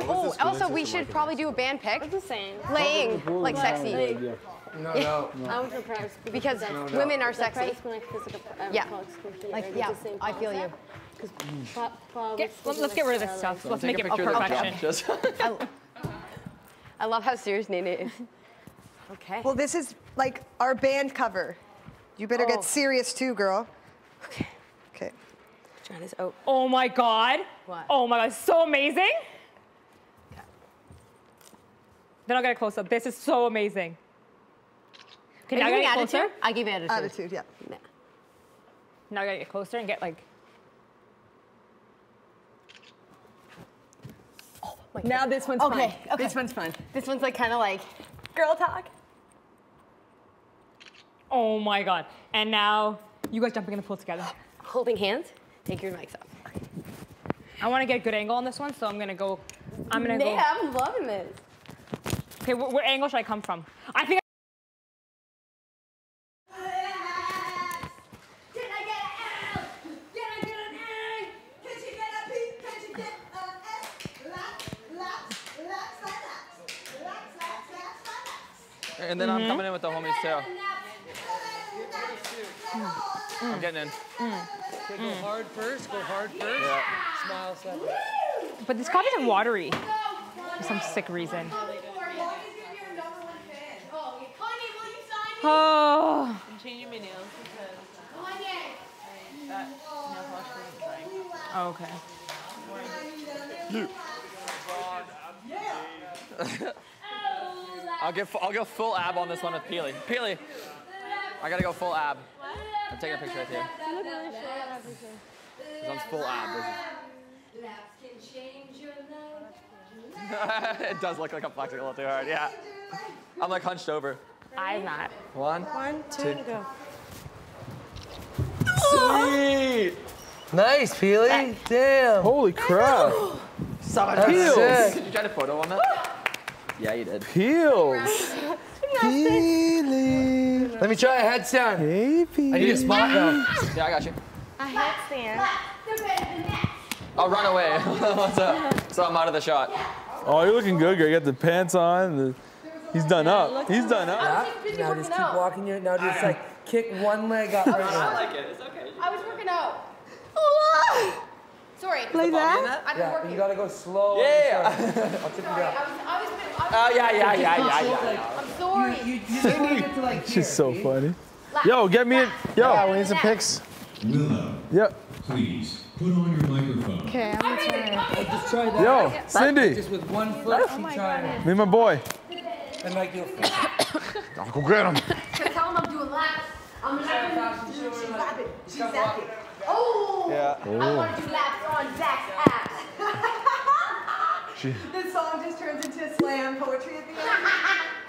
Oh, also, we should probably do a band pick. It's the same. Laying, like sexy. No, no. I would prefer practice Because women are sexy. Practice when like physical uh, Yeah. Like, yeah, the same I feel you. concept. 'Cause pro- probably Get, speaking let's get rid of this stuff. like, Let's make it a perfection. Just I love how serious Nene is. Okay. Well, this is like our band cover. You better Oh. get serious too, girl. Okay. Okay. Johnny's out. Oh my god. What? Oh my god, so amazing. Then I'll get a close up. This is so amazing. Okay, Are now you I giving gotta get closer. I give attitude. Attitude, yeah. Now I gotta get closer and get like. Oh my God. Now this one's Okay, fun. okay. This one's fun. This one's like kind of like. Girl talk. Oh my god. And now you guys jumping in the pool together. Holding hands. Take your mics off. I want to get a good angle on this one, so I'm gonna go. I'm gonna Yeah, go. I'm loving this. Okay, wh- what angle should I come from? I think. and then I'm mm-hmm. coming in with the homies too. Mm. I'm getting in. Mm. Okay, go mm. hard first. Go hard first. Yeah. Smile second. But this coffee's are watery for some sick reason. Oh. Changing my nails because that nail polish wasn't drying. oh okay. I'll get I'll go full ab on this one with Peely. Peely, I gotta go full ab. I'm taking a picture right here. This one's full ab. it does look like I'm flexing a little too hard. Yeah. I'm like hunched over. I'm not. One. One, go. Sweet. Nice, Peely. Damn. Holy crap. That's Peels. sick. Did you try to photo on that? Yeah, you did. Peels. Peely. Let me try a headstand. Hey, I need a Peely. spot now. Yeah, I got you. A headstand. I'll run away. so, so I'm out of the shot. Oh, you're looking good, girl. You got the pants on. The, he's done up. He's done up. Yeah. Now just keep walking your. Now just like kick one leg up right now. like it. It's okay. I was working out. Sorry. Like that? I've been Yeah, but working. you gotta go slow. Yeah. I'll take you Sorry. down. I was, I was, I was Oh yeah, yeah, yeah, yeah, yeah. I'm sorry. You, you just want to get to like here. She's so see? funny. Yo, get me in. Yo. we need some pics. Willow, Yep. please put on your microphone. Okay, I'm gonna try. Just try that. Yo, Cindy. Just with one foot, keep trying. Me and my boy. And like you'll. I'll go get him. Tell him I'm doing laps. I'm not doing She's zapping. She's zapping. Oh! Yeah. I want to do laps on Zach's abs. This song just turns into slam poetry at the end.